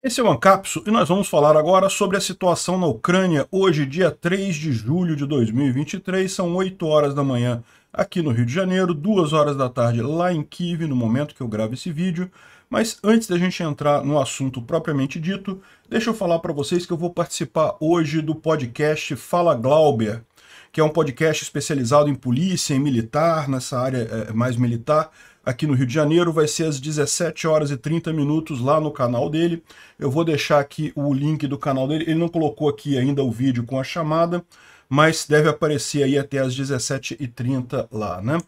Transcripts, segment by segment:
Esse é o Ancapso e nós vamos falar agora sobre a situação na Ucrânia, hoje, dia 3 de julho de 2023, são 8 horas da manhã aqui no Rio de Janeiro, 2 horas da tarde lá em Kiev, no momento que eu gravo esse vídeo. Mas antes da gente entrar no assunto propriamente dito, deixa eu falar para vocês que eu vou participar hoje do podcast Fala Glauber, que é um podcast especializado em polícia, em militar, nessa área é, mais militar, aqui no Rio de Janeiro, vai ser às 17 horas e 30 minutos lá no canal dele. Eu vou deixar aqui o link do canal dele. Ele não colocou aqui ainda o vídeo com a chamada, mas deve aparecer aí até às 17h30 lá, né?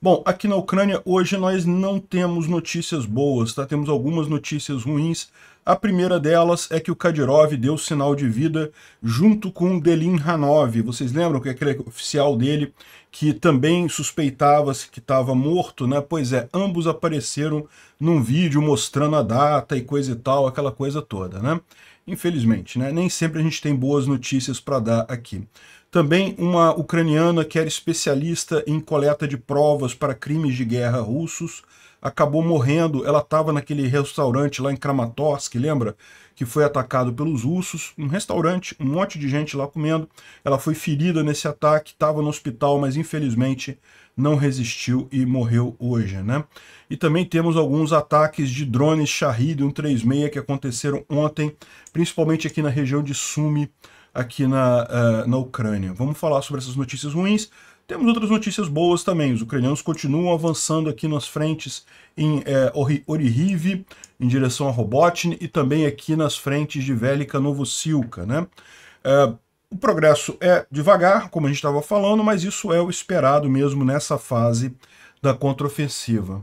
Bom, aqui na Ucrânia hoje nós não temos notícias boas, tá? Temos algumas notícias ruins. A primeira delas é que o Kadyrov deu sinal de vida junto com Delin Hanov. Vocês lembram que é aquele oficial dele que também suspeitava-se que estava morto, né? Pois é, ambos apareceram num vídeo mostrando a data e coisa e tal, aquela coisa toda, né? Infelizmente, né? Nem sempre a gente tem boas notícias para dar aqui. Também uma ucraniana que era especialista em coleta de provas para crimes de guerra russos acabou morrendo. Ela estava naquele restaurante lá em Kramatorsk, lembra? Que foi atacado pelos russos. Um restaurante, um monte de gente lá comendo. Ela foi ferida nesse ataque, estava no hospital, mas infelizmente não resistiu e morreu hoje, né? E também temos alguns ataques de drones Shahid 136 que aconteceram ontem, principalmente aqui na região de Sumi, aqui na, uh, na Ucrânia. Vamos falar sobre essas notícias ruins. Temos outras notícias boas também. Os ucranianos continuam avançando aqui nas frentes em é, Orihiv, em direção a Robotny, e também aqui nas frentes de Velika Novosilka. Né? É, o progresso é devagar, como a gente estava falando, mas isso é o esperado mesmo nessa fase da contraofensiva.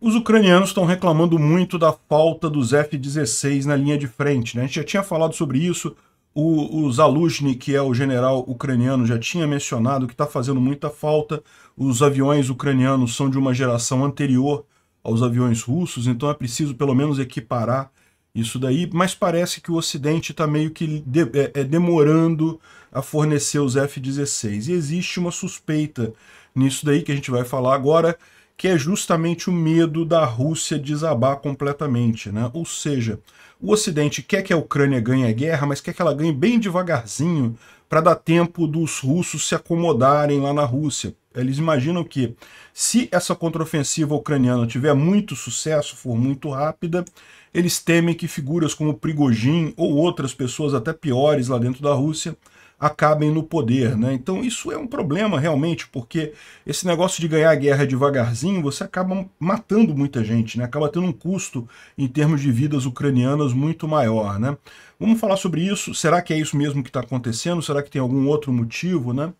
Os ucranianos estão reclamando muito da falta dos F-16 na linha de frente. Né? A gente já tinha falado sobre isso, o, o que é o general ucraniano, já tinha mencionado que está fazendo muita falta. Os aviões ucranianos são de uma geração anterior aos aviões russos, então é preciso pelo menos equiparar isso daí, mas parece que o Ocidente está meio que de, é, é, demorando a fornecer os F-16. E existe uma suspeita nisso daí que a gente vai falar agora, que é justamente o medo da Rússia desabar completamente. Né? Ou seja, o Ocidente quer que a Ucrânia ganhe a guerra, mas quer que ela ganhe bem devagarzinho para dar tempo dos russos se acomodarem lá na Rússia. Eles imaginam que se essa contraofensiva ucraniana tiver muito sucesso, for muito rápida, eles temem que figuras como Prigogine ou outras pessoas até piores lá dentro da Rússia acabem no poder. Né? Então isso é um problema realmente, porque esse negócio de ganhar a guerra devagarzinho, você acaba matando muita gente, né? acaba tendo um custo em termos de vidas ucranianas muito maior. Né? Vamos falar sobre isso, será que é isso mesmo que está acontecendo? Será que tem algum outro motivo? Né?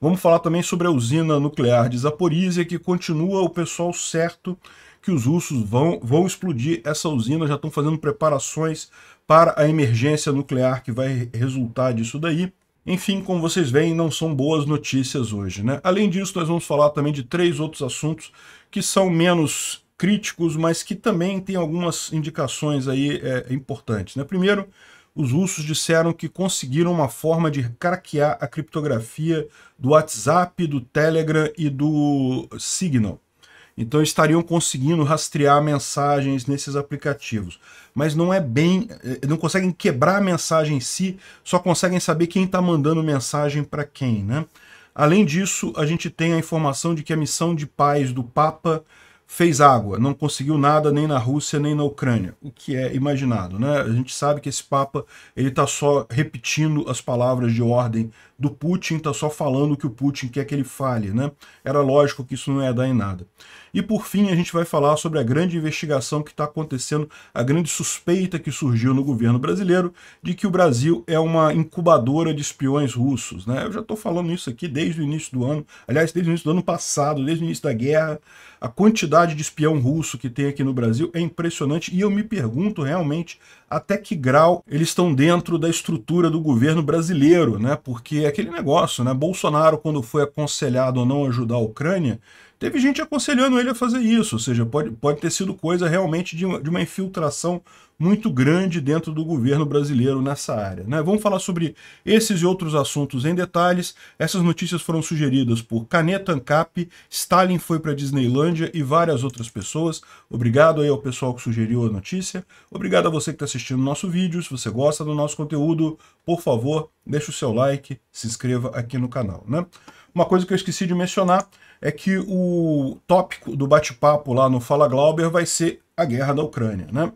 Vamos falar também sobre a usina nuclear de Zaporizhia, que continua o pessoal certo que os russos vão, vão explodir essa usina, já estão fazendo preparações para a emergência nuclear que vai resultar disso daí. Enfim, como vocês veem, não são boas notícias hoje. Né? Além disso, nós vamos falar também de três outros assuntos que são menos críticos, mas que também têm algumas indicações aí é, importantes. Né? Primeiro, os russos disseram que conseguiram uma forma de craquear a criptografia do WhatsApp, do Telegram e do Signal. Então estariam conseguindo rastrear mensagens nesses aplicativos. Mas não é bem. Eh, não conseguem quebrar a mensagem em si, só conseguem saber quem está mandando mensagem para quem. Né? Além disso, a gente tem a informação de que a missão de paz do Papa fez água, não conseguiu nada nem na Rússia nem na Ucrânia, o que é imaginado. Né? A gente sabe que esse Papa ele está só repetindo as palavras de ordem do Putin, está só falando o que o Putin quer que ele fale. Né? Era lógico que isso não ia dar em nada. E por fim, a gente vai falar sobre a grande investigação que está acontecendo, a grande suspeita que surgiu no governo brasileiro de que o Brasil é uma incubadora de espiões russos. Né? Eu já estou falando isso aqui desde o início do ano, aliás, desde o início do ano passado, desde o início da guerra. A quantidade de espião russo que tem aqui no Brasil é impressionante e eu me pergunto realmente até que grau eles estão dentro da estrutura do governo brasileiro, né? Porque é aquele negócio, né? Bolsonaro, quando foi aconselhado a não ajudar a Ucrânia, teve gente aconselhando ele a fazer isso, ou seja, pode, pode ter sido coisa realmente de de uma infiltração muito grande dentro do governo brasileiro nessa área. Né? Vamos falar sobre esses e outros assuntos em detalhes. Essas notícias foram sugeridas por Caneta Ancap, Stalin foi para Disneylândia e várias outras pessoas. Obrigado aí ao pessoal que sugeriu a notícia. Obrigado a você que está assistindo o nosso vídeo. Se você gosta do nosso conteúdo, por favor, deixe o seu like, se inscreva aqui no canal. Né? Uma coisa que eu esqueci de mencionar é que o tópico do bate-papo lá no Fala Glauber vai ser a guerra da Ucrânia. Né?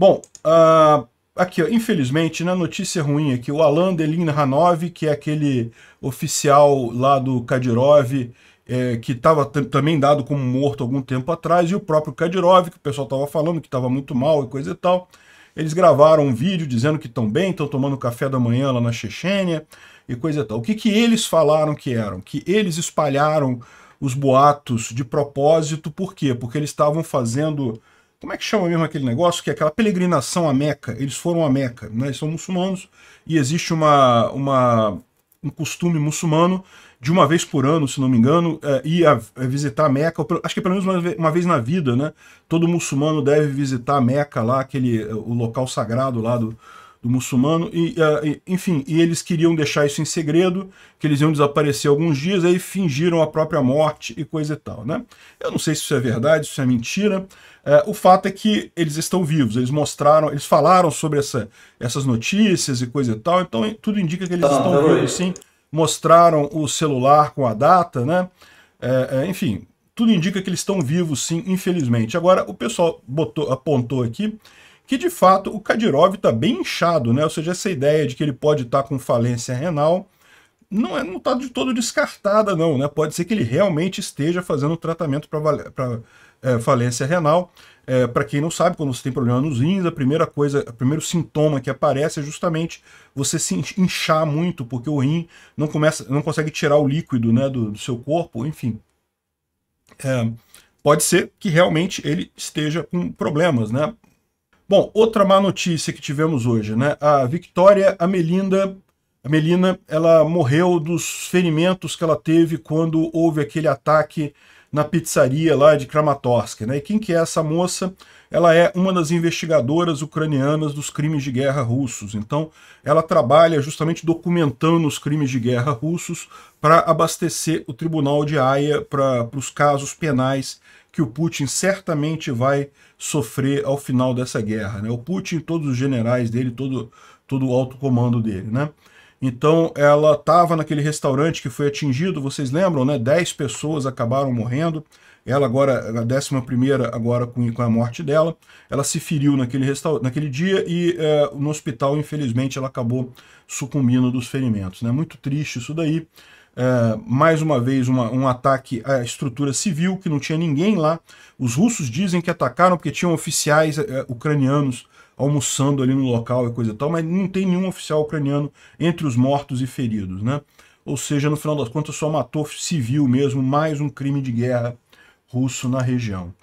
Bom, uh, aqui, ó, infelizmente, na né, notícia ruim aqui, o Alan Delin Hanov, que é aquele oficial lá do Kadyrov, é, que estava também dado como morto algum tempo atrás, e o próprio Kadyrov, que o pessoal estava falando que estava muito mal e coisa e tal. Eles gravaram um vídeo dizendo que estão bem, estão tomando café da manhã lá na Chechênia e coisa e tal. O que, que eles falaram que eram? Que eles espalharam os boatos de propósito, por quê? Porque eles estavam fazendo como é que chama mesmo aquele negócio? Que é aquela peregrinação a Meca. Eles foram a Meca, né? Eles são muçulmanos e existe uma, uma, um costume muçulmano de uma vez por ano, se não me engano, é, ir a, a visitar a Meca, acho que pelo menos uma, uma, vez na vida, né? Todo muçulmano deve visitar a Meca lá, aquele, o local sagrado lá do, do muçulmano, e, uh, enfim, e eles queriam deixar isso em segredo, que eles iam desaparecer alguns dias, aí fingiram a própria morte e coisa e tal, né? Eu não sei se isso é verdade, se isso é mentira, uh, o fato é que eles estão vivos, eles mostraram, eles falaram sobre essa, essas notícias e coisa e tal, então tudo indica que eles ah, estão vivos sim, mostraram o celular com a data, né? Uh, enfim, tudo indica que eles estão vivos sim, infelizmente. Agora, o pessoal botou, apontou aqui que de fato o Kadyrov está bem inchado, né? Ou seja, essa ideia de que ele pode estar tá com falência renal não é, não está de todo descartada, não, né? Pode ser que ele realmente esteja fazendo tratamento para é, falência renal. É, para quem não sabe, quando você tem problema nos rins, a primeira coisa, o primeiro sintoma que aparece é justamente você se inchar muito, porque o rim não começa, não consegue tirar o líquido, né, do, do seu corpo, enfim. É, pode ser que realmente ele esteja com problemas, né? Bom, outra má notícia que tivemos hoje, né? A Victoria Amelinda, a Melina, ela morreu dos ferimentos que ela teve quando houve aquele ataque na pizzaria lá de Kramatorsk, né? E quem que é essa moça? Ela é uma das investigadoras ucranianas dos crimes de guerra russos. Então, ela trabalha justamente documentando os crimes de guerra russos para abastecer o tribunal de Haia para os casos penais que o Putin certamente vai sofrer ao final dessa guerra. Né? O Putin, todos os generais dele, todo, todo o alto comando dele. Né? Então ela estava naquele restaurante que foi atingido, vocês lembram, né? 10 pessoas acabaram morrendo. Ela agora, a décima primeira, agora com, com a morte dela, ela se feriu naquele, naquele dia e é, no hospital, infelizmente, ela acabou sucumbindo dos ferimentos. Né? Muito triste isso daí é, mais uma vez uma, um ataque à estrutura civil, que não tinha ninguém lá. Os russos dizem que atacaram porque tinham oficiais é, ucranianos almoçando ali no local e coisa e tal, mas não tem nenhum oficial ucraniano entre os mortos e feridos, né? Ou seja, no final das contas só matou civil mesmo, mais um crime de guerra russo na região.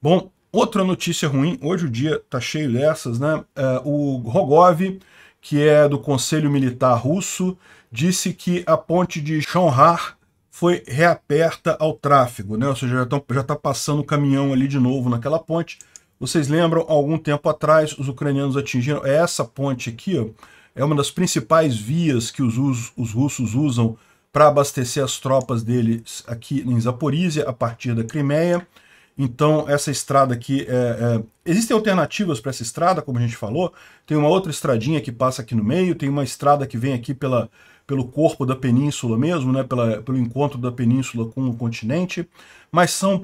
Bom, outra notícia ruim, hoje o dia está cheio dessas, né? É, o Rogov, que é do Conselho Militar Russo, disse que a ponte de Chonhar foi reaperta ao tráfego, né? ou seja, já está passando o caminhão ali de novo naquela ponte. Vocês lembram, algum tempo atrás, os ucranianos atingiram essa ponte aqui, ó, é uma das principais vias que os, os russos usam para abastecer as tropas deles aqui em Zaporizhia, a partir da Crimeia. Então, essa estrada aqui, é, é... existem alternativas para essa estrada, como a gente falou. Tem uma outra estradinha que passa aqui no meio, tem uma estrada que vem aqui pela, pelo corpo da península mesmo, né, pela, pelo encontro da península com o continente, mas são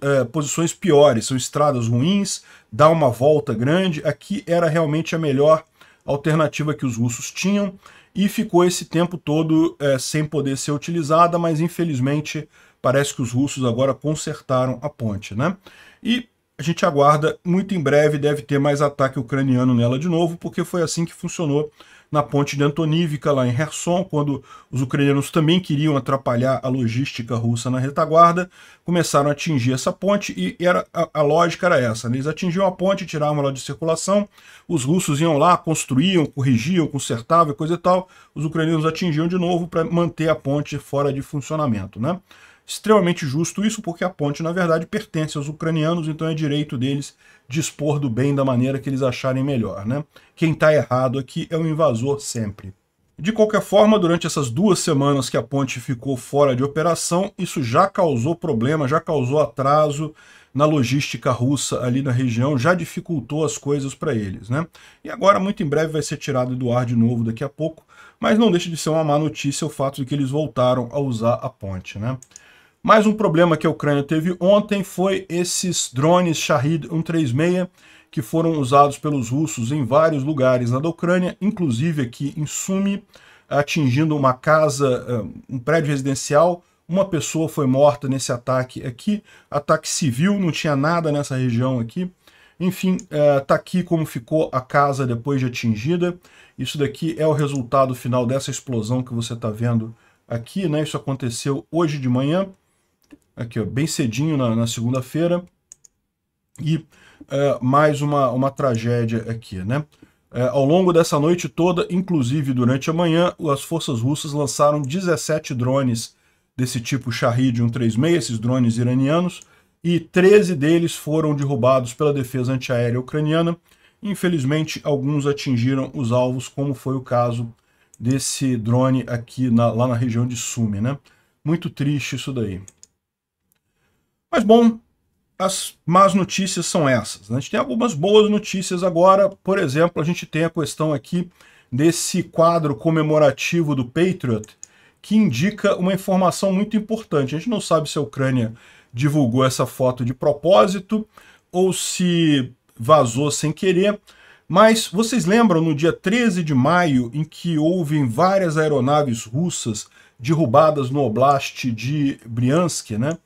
é, posições piores, são estradas ruins, dá uma volta grande. Aqui era realmente a melhor alternativa que os russos tinham e ficou esse tempo todo é, sem poder ser utilizada, mas infelizmente parece que os russos agora consertaram a ponte. Né? E a gente aguarda, muito em breve deve ter mais ataque ucraniano nela de novo, porque foi assim que funcionou na ponte de Antonívka, lá em Kherson, quando os ucranianos também queriam atrapalhar a logística russa na retaguarda, começaram a atingir essa ponte e era, a, a lógica era essa, né? eles atingiam a ponte, tiravam ela de circulação, os russos iam lá, construíam, corrigiam, consertavam e coisa e tal, os ucranianos atingiam de novo para manter a ponte fora de funcionamento. Né? Extremamente justo isso, porque a ponte, na verdade, pertence aos ucranianos, então é direito deles dispor do bem da maneira que eles acharem melhor. Né? Quem está errado aqui é o invasor sempre. De qualquer forma, durante essas duas semanas que a ponte ficou fora de operação, isso já causou problema, já causou atraso na logística russa ali na região, já dificultou as coisas para eles. Né? E agora, muito em breve, vai ser tirado do ar de novo daqui a pouco, mas não deixa de ser uma má notícia o fato de que eles voltaram a usar a ponte. Né? Mais um problema que a Ucrânia teve ontem foi esses drones Shahid 136, que foram usados pelos russos em vários lugares da Ucrânia, inclusive aqui em Sumi, atingindo uma casa, eh, um prédio residencial. Uma pessoa foi morta nesse ataque aqui, ataque civil, não tinha nada nessa região aqui. Enfim, está eh, aqui como ficou a casa depois de atingida. Isso daqui é o resultado final dessa explosão que você está vendo aqui, né? Isso aconteceu hoje de manhã, aqui ó, bem cedinho na, na segunda-feira. E é, mais uma, uma tragédia aqui, né? É, ao longo dessa noite toda, inclusive durante a manhã, as forças russas lançaram 17 drones desse tipo Shahid 136, esses drones iranianos, e 13 deles foram derrubados pela defesa antiaérea ucraniana. Infelizmente, alguns atingiram os alvos, como foi o caso desse drone aqui na, lá na região de Sumy, né? Muito triste isso daí. Mas bom, as más notícias são essas. Né? A gente tem algumas boas notícias agora, por exemplo, a gente tem a questão aqui desse quadro comemorativo do Patriot, que indica uma informação muito importante. A gente não sabe se a Ucrânia divulgou essa foto de propósito ou se vazou sem querer, mas vocês lembram no dia 13 de maio em que houve várias aeronaves russas derrubadas no oblast de Briansk, né?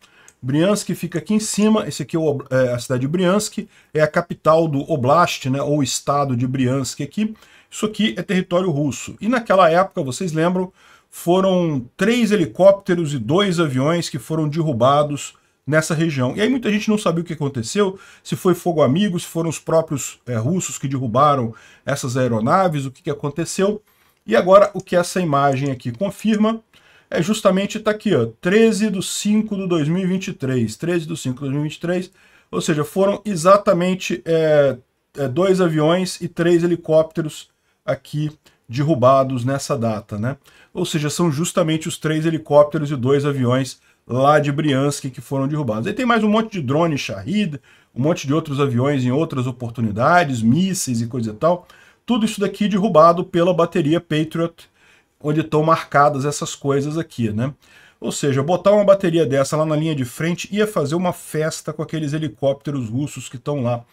Briansk fica aqui em cima, esse aqui é, é a cidade de Briansk, é a capital do Oblast, né, ou estado de Briansk aqui. Isso aqui é território russo. E naquela época, vocês lembram, foram três helicópteros e dois aviões que foram derrubados nessa região. E aí muita gente não sabia o que aconteceu, se foi fogo amigo, se foram os próprios é, russos que derrubaram essas aeronaves, o que, que aconteceu. E agora o que essa imagem aqui confirma é justamente está aqui, ó, 13 de 5 de 2023, 13 de 5 de 2023, ou seja, foram exatamente é, é, dois aviões e três helicópteros aqui derrubados nessa data, né? Ou seja, são justamente os três helicópteros e dois aviões lá de Briansk que foram derrubados. Aí tem mais um monte de drone Shahid, um monte de outros aviões em outras oportunidades, mísseis e coisa e tal. Tudo isso daqui derrubado pela bateria Patriot onde estão marcadas essas coisas aqui, né? Ou seja, botar uma bateria dessa lá na linha de frente ia fazer uma festa com aqueles helicópteros russos que estão lá.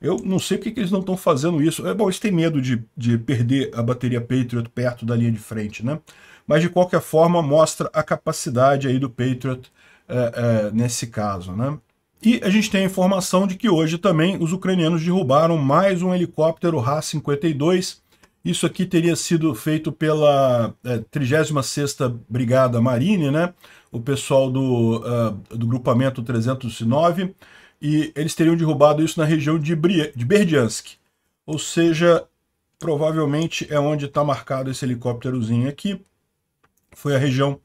Eu não sei porque que eles não estão fazendo isso. É bom, eles têm medo de, de perder a bateria Patriot perto da linha de frente, né? Mas de qualquer forma mostra a capacidade aí do Patriot é, é, nesse caso, né? E a gente tem a informação de que hoje também os ucranianos derrubaram mais um helicóptero Ra-52 isso aqui teria sido feito pela é, 36ª Brigada Marine, né? o pessoal do, uh, do grupamento 309, e eles teriam derrubado isso na região de, de Berdiansk. Ou seja, provavelmente é onde está marcado esse helicópterozinho aqui. Foi a região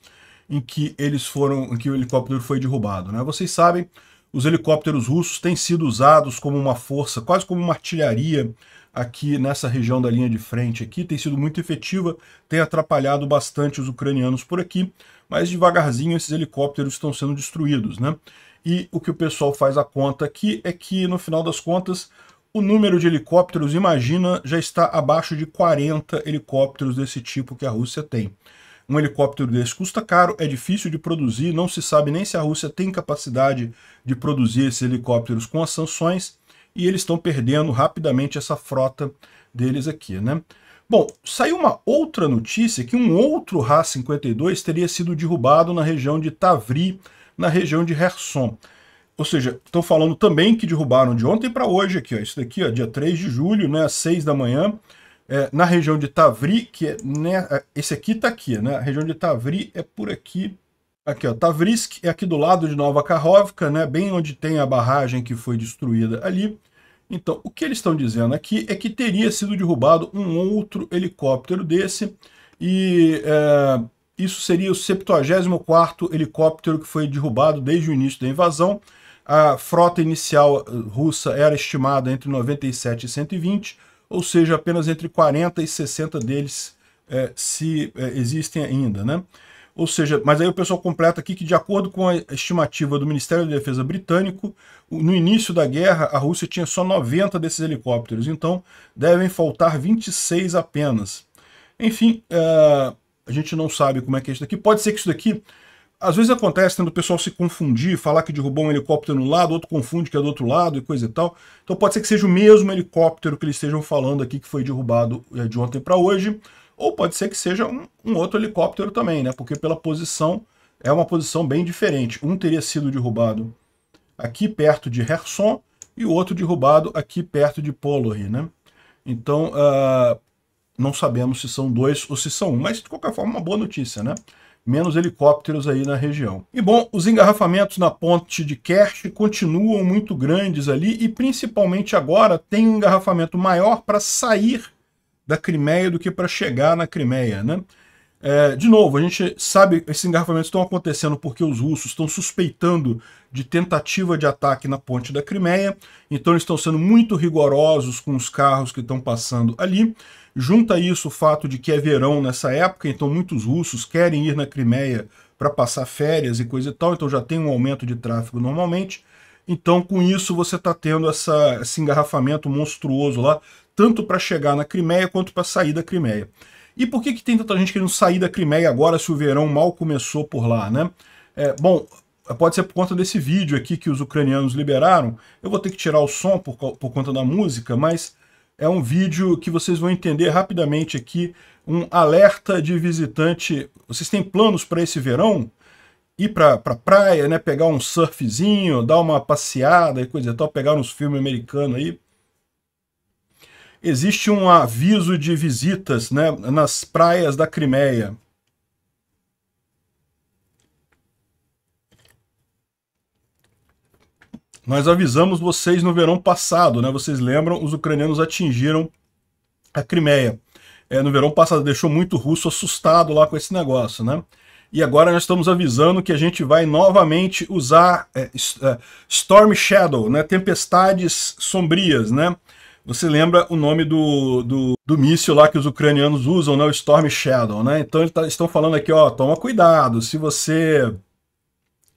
em que eles foram, em que o helicóptero foi derrubado. Né? Vocês sabem, os helicópteros russos têm sido usados como uma força, quase como uma artilharia aqui nessa região da linha de frente aqui, tem sido muito efetiva, tem atrapalhado bastante os ucranianos por aqui, mas devagarzinho esses helicópteros estão sendo destruídos, né? E o que o pessoal faz a conta aqui é que, no final das contas, o número de helicópteros, imagina, já está abaixo de 40 helicópteros desse tipo que a Rússia tem. Um helicóptero desse custa caro, é difícil de produzir, não se sabe nem se a Rússia tem capacidade de produzir esses helicópteros com as sanções, e eles estão perdendo rapidamente essa frota deles aqui, né? Bom, saiu uma outra notícia que um outro Ra-52 teria sido derrubado na região de Tavri, na região de Kherson. Ou seja, estão falando também que derrubaram de ontem para hoje aqui, ó, isso daqui, ó, dia 3 de julho, né, às 6 da manhã, é, na região de Tavri, que é, né, é, esse aqui está aqui, né, a região de Tavri é por aqui, aqui ó, Tavrisk é aqui do lado de Nova Karhovka, né, bem onde tem a barragem que foi destruída ali, então, o que eles estão dizendo aqui é que teria sido derrubado um outro helicóptero desse, e é, isso seria o 74º helicóptero que foi derrubado desde o início da invasão. A frota inicial eh, russa era estimada entre 97 e 120, ou seja, apenas entre 40 e 60 deles é, se é, existem ainda, né? Ou seja, mas aí o pessoal completa aqui que, de acordo com a estimativa do Ministério da Defesa britânico, no início da guerra a Rússia tinha só 90 desses helicópteros, então devem faltar 26 apenas. Enfim, uh, a gente não sabe como é que é isso daqui. Pode ser que isso daqui, às vezes acontece tendo o pessoal se confundir, falar que derrubou um helicóptero no lado, outro confunde que é do outro lado e coisa e tal. Então pode ser que seja o mesmo helicóptero que eles estejam falando aqui que foi derrubado é, de ontem para hoje. Ou pode ser que seja um, um, outro helicóptero também, né? Porque pela posição é uma posição bem diferente. Um teria sido derrubado aqui perto de Kherson e o outro derrubado aqui perto de Polory, né? Então, uh, não sabemos se são dois ou se são um, mas de qualquer forma uma boa notícia, né? Menos helicópteros aí na região. E bom, os engarrafamentos na ponte de Kerch continuam muito grandes ali e principalmente agora tem um engarrafamento maior para sair da Crimeia do que para chegar na Crimeia, né? É, de novo, a gente sabe que esses engarrafamentos estão acontecendo porque os russos estão suspeitando de tentativa de ataque na ponte da Crimeia, então eles estão sendo muito rigorosos com os carros que estão passando ali. Junta isso o fato de que é verão nessa época, então muitos russos querem ir na Crimeia para passar férias e coisa e tal, então já tem um aumento de tráfego normalmente. Então, com isso, você está tendo essa, esse engarrafamento monstruoso lá, tanto para chegar na Crimeia quanto para sair da Crimeia. E por que, que tem tanta gente querendo sair da Crimeia agora se o verão mal começou por lá, né? É, bom, pode ser por conta desse vídeo aqui que os ucranianos liberaram. Eu vou ter que tirar o som por, por conta da música, mas é um vídeo que vocês vão entender rapidamente aqui, um alerta de visitante. Vocês têm planos para esse verão? Ir para pra praia, né? Pegar um surfzinho, dar uma passeada e coisa e tal, pegar uns filmes americanos aí existe um aviso de visitas né, nas praias da Crimeia. Nós avisamos vocês no verão passado, né? Vocês lembram, os ucranianos atingiram a Crimeia. É, no verão passado deixou muito russo assustado lá com esse negócio, né? E agora nós estamos avisando que a gente vai novamente usar é, é, Storm Shadow, né? Tempestades sombrias, né? Você lembra o nome do, do, do míssil lá que os ucranianos usam, né? O Storm Shadow, né? Então eles tá, estão falando aqui, ó, toma cuidado, se você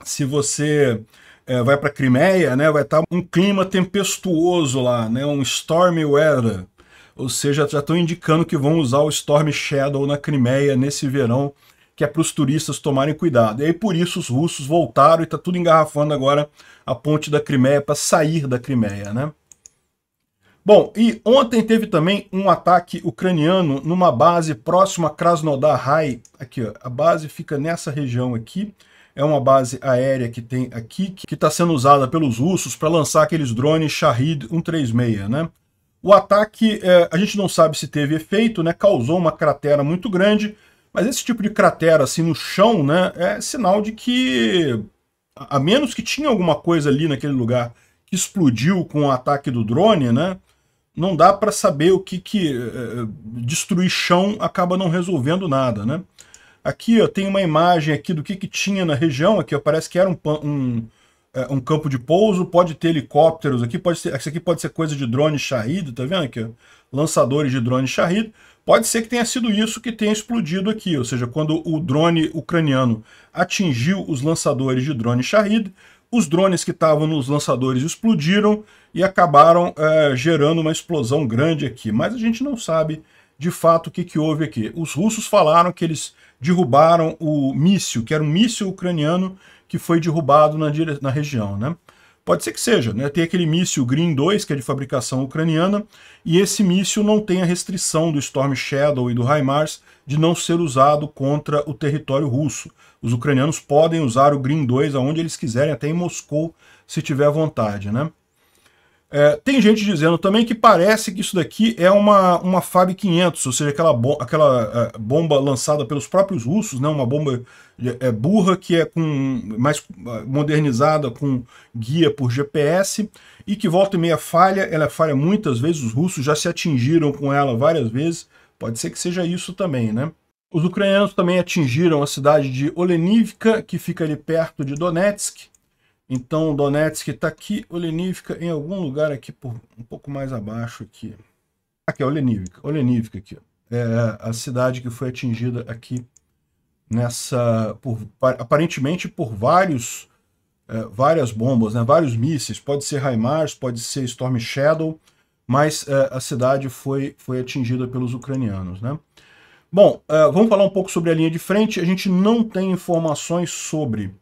se você é, vai para Crimeia, né, vai estar tá um clima tempestuoso lá, né, um stormy weather. Ou seja, já estão indicando que vão usar o Storm Shadow na Crimeia nesse verão, que é para os turistas tomarem cuidado. E aí por isso os russos voltaram e está tudo engarrafando agora a ponte da Crimeia para sair da Crimeia, né? Bom, e ontem teve também um ataque ucraniano numa base próxima a Krasnodar Rai. Aqui, ó, a base fica nessa região aqui. É uma base aérea que tem aqui, que está sendo usada pelos russos para lançar aqueles drones Shahid 136, né? O ataque, é, a gente não sabe se teve efeito, né? Causou uma cratera muito grande, mas esse tipo de cratera assim no chão, né? É sinal de que, a menos que tinha alguma coisa ali naquele lugar que explodiu com o ataque do drone, né? Não dá para saber o que, que uh, destruir chão acaba não resolvendo nada, né? Aqui ó, tem uma imagem aqui do que, que tinha na região, aqui ó, parece que era um, um, eh, um campo de pouso, pode ter helicópteros aqui, pode ser, isso aqui pode ser coisa de drone Shahid, tá vendo aqui? Ó? Lançadores de drone Shahid. Pode ser que tenha sido isso que tenha explodido aqui, ou seja, quando o drone ucraniano atingiu os lançadores de drone Shahid, os drones que estavam nos lançadores explodiram e acabaram é, gerando uma explosão grande aqui. Mas a gente não sabe de fato o que, que houve aqui. Os russos falaram que eles derrubaram o míssil, que era um míssil ucraniano que foi derrubado na, na região. Né? Pode ser que seja, né? Tem aquele míssil Green 2, que é de fabricação ucraniana, e esse míssil não tem a restrição do Storm Shadow e do HIMARS de não ser usado contra o território russo. Os ucranianos podem usar o Green 2 aonde eles quiserem, até em Moscou, se tiver vontade, né? É, tem gente dizendo também que parece que isso daqui é uma, uma FAB 500, ou seja, aquela, bo aquela é, bomba lançada pelos próprios russos, né, uma bomba é, burra que é com mais modernizada, com guia por GPS, e que volta e meia falha, ela falha muitas vezes, os russos já se atingiram com ela várias vezes, pode ser que seja isso também, né? Os ucranianos também atingiram a cidade de Olenivka, que fica ali perto de Donetsk. Então Donetsk está aqui, Olenivka em algum lugar aqui, por, um pouco mais abaixo aqui. Aqui é Olenivka, Olenivka aqui. É a cidade que foi atingida aqui nessa, por, aparentemente por vários, é, várias bombas, né, vários mísseis. Pode ser HIMARS, pode ser Storm Shadow, mas é, a cidade foi, foi atingida pelos ucranianos, né? Bom, uh, vamos falar um pouco sobre a linha de frente. A gente não tem informações sobre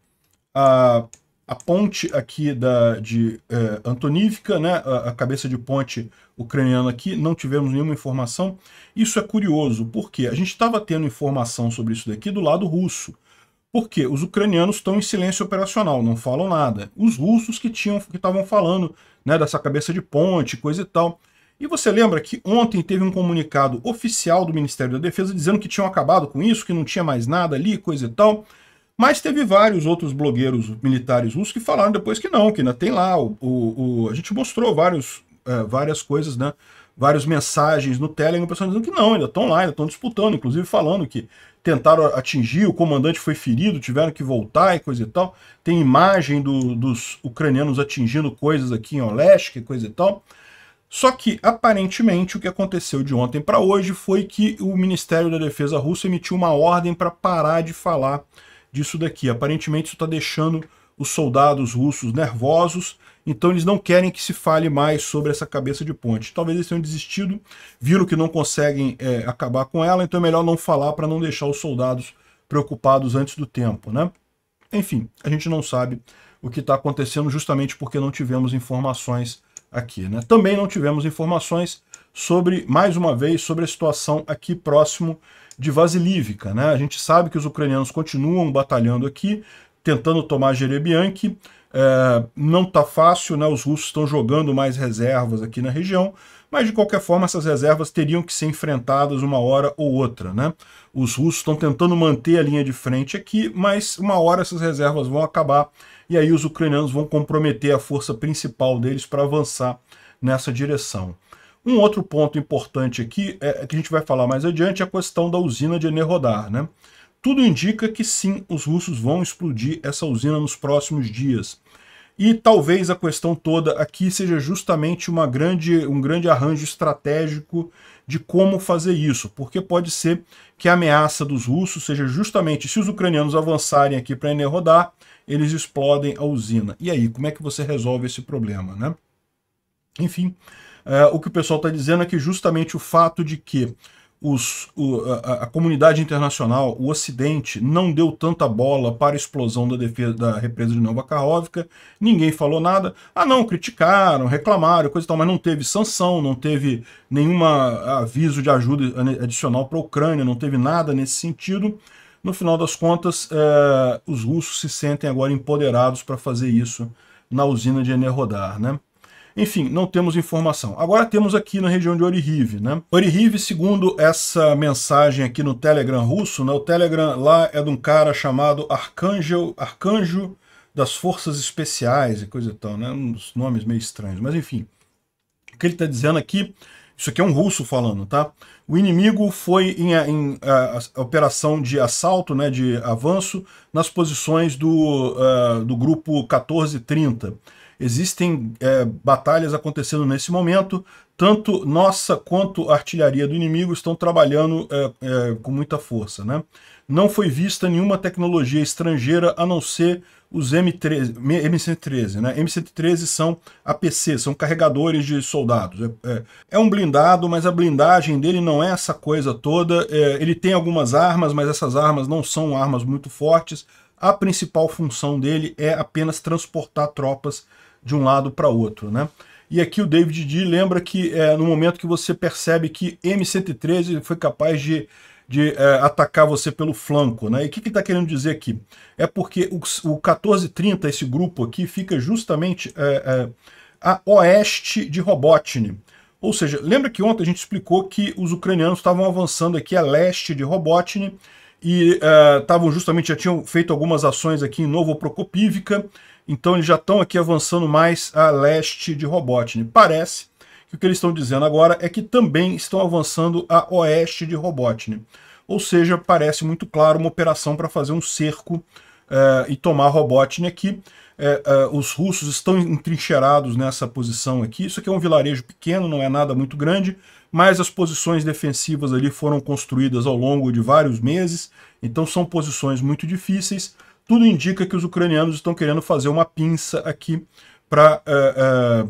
a, a ponte aqui da, de Antonivka, né, a, a, cabeça de ponte ucraniana aqui, não tivemos nenhuma informação. Isso é curioso, porque a gente estava tendo informação sobre isso daqui do lado russo. Porque os ucranianos estão em silêncio operacional, não falam nada. Os russos que tinham que estavam falando né, dessa cabeça de ponte, coisa e tal. E você lembra que ontem teve um comunicado oficial do Ministério da Defesa dizendo que tinham acabado com isso, que não tinha mais nada ali, coisa e tal. Mas teve vários outros blogueiros militares russos que falaram depois que não, que ainda tem lá. O, o, o a gente mostrou vários, é, várias coisas, né? Várias mensagens no Telegram, pessoas dizendo que não, ainda estão lá, ainda estão disputando, inclusive falando que tentaram atingir, o comandante foi ferido, tiveram que voltar e coisa e tal. Tem imagem do, dos ucranianos atingindo coisas aqui em Olesk, coisa e tal. Só que, aparentemente, o que aconteceu de ontem para hoje foi que o Ministério da Defesa russo emitiu uma ordem para parar de falar disso daqui. Aparentemente, isso está deixando os soldados russos nervosos, então eles não querem que se fale mais sobre essa cabeça de ponte. Talvez eles tenham desistido, viram que não conseguem é, acabar com ela, então é melhor não falar para não deixar os soldados preocupados antes do tempo, né? Enfim, a gente não sabe o que está acontecendo justamente porque não tivemos informações aqui. Né? Também não tivemos informações sobre, mais uma vez, sobre a situação aqui próximo de Vasilivka. Né? A gente sabe que os ucranianos continuam batalhando aqui, tentando tomar Jerebianki. É, não está fácil, né? os russos estão jogando mais reservas aqui na região, mas de qualquer forma essas reservas teriam que ser enfrentadas uma hora ou outra. Né? Os russos estão tentando manter a linha de frente aqui, mas uma hora essas reservas vão acabar e aí os ucranianos vão comprometer a força principal deles para avançar nessa direção. Um outro ponto importante aqui, é, que a gente vai falar mais adiante, é a questão da usina de Enerhodar. Né? Tudo indica que sim, os russos vão explodir essa usina nos próximos dias. E talvez a questão toda aqui seja justamente uma grande, um grande arranjo estratégico de como fazer isso, porque pode ser que a ameaça dos russos seja justamente se os ucranianos avançarem aqui para Enerhodar, eles explodem a usina. E aí, como é que você resolve esse problema, né? Enfim, é, o que o pessoal está dizendo é que justamente o fato de que os, o, a, a, comunidade internacional, o Ocidente, não deu tanta bola para a explosão da, defesa, da represa de Nova Karhovka, ninguém falou nada. Ah, não, criticaram, reclamaram, coisa e tal, mas não teve sanção, não teve nenhum aviso de ajuda adicional para a Ucrânia, não teve nada nesse sentido. No final das contas, é, os russos se sentem agora empoderados para fazer isso na usina de Enerhodar, né? Enfim, não temos informação. Agora temos aqui na região de Orihiv, né? Orihiv, segundo essa mensagem aqui no Telegram russo, né? O Telegram lá é de um cara chamado Arcanjo, Arcanjo das Forças Especiais e coisa e tal, né? Uns nomes meio estranhos, mas enfim. O que ele está dizendo aqui isso aqui é um russo falando, tá? O inimigo foi em, em a, a operação de assalto, né, de avanço, nas posições do, uh, do grupo 1430. Existem é, batalhas acontecendo nesse momento, tanto nossa quanto a artilharia do inimigo estão trabalhando é, é, com muita força. Né? Não foi vista nenhuma tecnologia estrangeira a não ser os M13, M113, né? M113 são APC, são carregadores de soldados. É, é, é, um blindado, mas a blindagem dele não é essa coisa toda. É, ele tem algumas armas, mas essas armas não são armas muito fortes. A principal função dele é apenas transportar tropas de um lado para outro, né? E aqui o David D lembra que é, no momento que você percebe que M113 foi capaz de de é, atacar você pelo flanco. Né? E o que está que querendo dizer aqui? É porque o, o 1430, esse grupo aqui, fica justamente é, é, a oeste de Robotny. Ou seja, lembra que ontem a gente explicou que os ucranianos estavam avançando aqui a leste de Robotny e estavam é, justamente, já tinham feito algumas ações aqui em Novo Prokopivka, então eles já estão aqui avançando mais a leste de Robotny. Parece que o que eles estão dizendo agora é que também estão avançando a oeste de Robotny. ou seja, parece muito claro uma operação para fazer um cerco é, e tomar Robotnik aqui. É, é, os russos estão entrincheirados nessa posição aqui. Isso aqui é um vilarejo pequeno, não é nada muito grande, mas as posições defensivas ali foram construídas ao longo de vários meses, então são posições muito difíceis. Tudo indica que os ucranianos estão querendo fazer uma pinça aqui para é, é,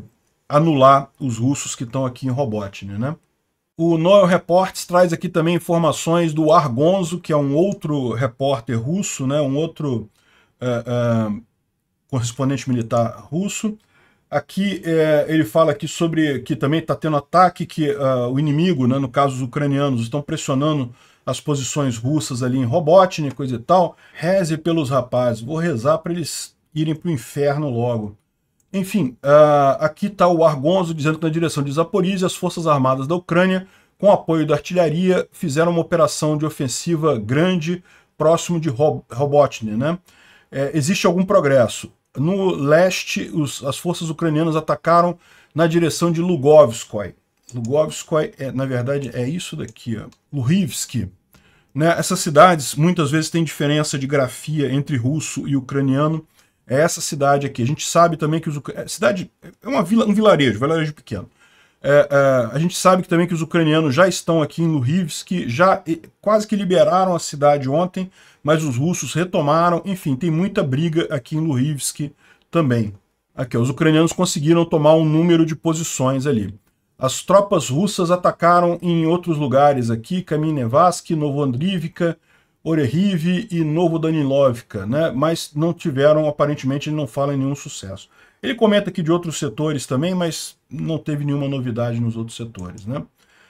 anular os russos que estão aqui em Robotnik, né? O Noel Reports traz aqui também informações do Argonzo, que é um outro repórter russo, né, um outro uh, uh, correspondente militar russo. Aqui ele fala aqui sobre que também está tendo ataque, que uh, o inimigo, né, no caso os ucranianos, estão pressionando as posições russas ali em Robotnik, coisa e tal. Reze pelos rapazes, vou rezar para eles irem para o inferno logo. Enfim, uh, aqui está o Argonzo dizendo que na direção de Zaporizhia, as forças armadas da Ucrânia, com apoio da artilharia, fizeram uma operação de ofensiva grande próximo de Robotny. Né? É, existe algum progresso. No leste, os, as forças ucranianas atacaram na direção de Lugovskoy. Lugovskoy, é, na verdade, é isso daqui, ó. Né? Essas cidades muitas vezes têm diferença de grafia entre russo e ucraniano, é essa cidade aqui. A gente sabe também que os é, cidade é uma vila, um vilarejo, um vilarejo pequeno. É, é, a gente sabe que também que os ucranianos já estão aqui em Luhivsk, já quase que liberaram a cidade ontem, mas os russos retomaram. Enfim, tem muita briga aqui em Luhivsk também. Aqui, os ucranianos conseguiram tomar um número de posições ali. As tropas russas atacaram em outros lugares aqui, Kaminevask, Novondrivka, Orehiv e Novo Danilovka, né? mas não tiveram, aparentemente, ele não fala em nenhum sucesso. Ele comenta aqui de outros setores também, mas não teve nenhuma novidade nos outros setores. Né?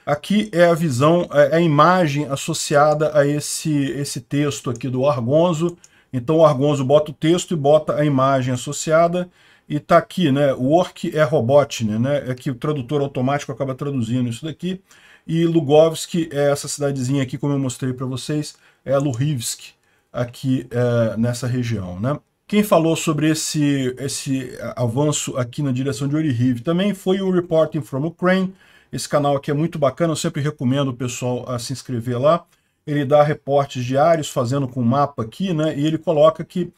Aqui é a visão, é a imagem associada a esse, esse texto aqui do Argonzo. Então o Argonzo bota o texto e bota a imagem associada, e está aqui, né? O work é Robotnik, né? É que o tradutor automático acaba traduzindo isso daqui. E Lugovsk é essa cidadezinha aqui, como eu mostrei para vocês, é Luhivsk, aqui é, nessa região. Né? Quem falou sobre esse, esse avanço aqui na direção de Orihiv também foi o Reporting from Ukraine. Esse canal aqui é muito bacana, eu sempre recomendo o pessoal a se inscrever lá. Ele dá reportes diários, fazendo com mapa aqui, né? E ele coloca que,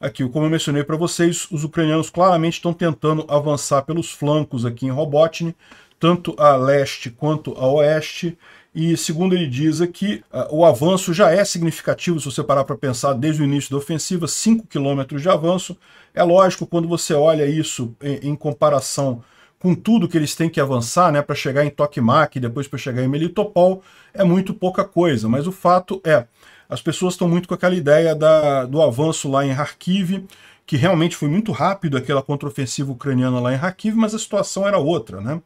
aqui, como eu mencionei para vocês, os ucranianos claramente estão tentando avançar pelos flancos aqui em Robotnik, tanto a leste quanto a oeste, e segundo ele diz aqui, o avanço já é significativo, se você parar para pensar, desde o início da ofensiva, 5 quilômetros de avanço. É lógico, quando você olha isso em, em comparação com tudo que eles têm que avançar, né, para chegar em Tokmak e depois para chegar em Melitopol, é muito pouca coisa. Mas o fato é, as pessoas estão muito com aquela ideia da, do avanço lá em Kharkiv, que realmente foi muito rápido aquela contraofensiva ucraniana lá em Kharkiv, mas a situação era outra, né?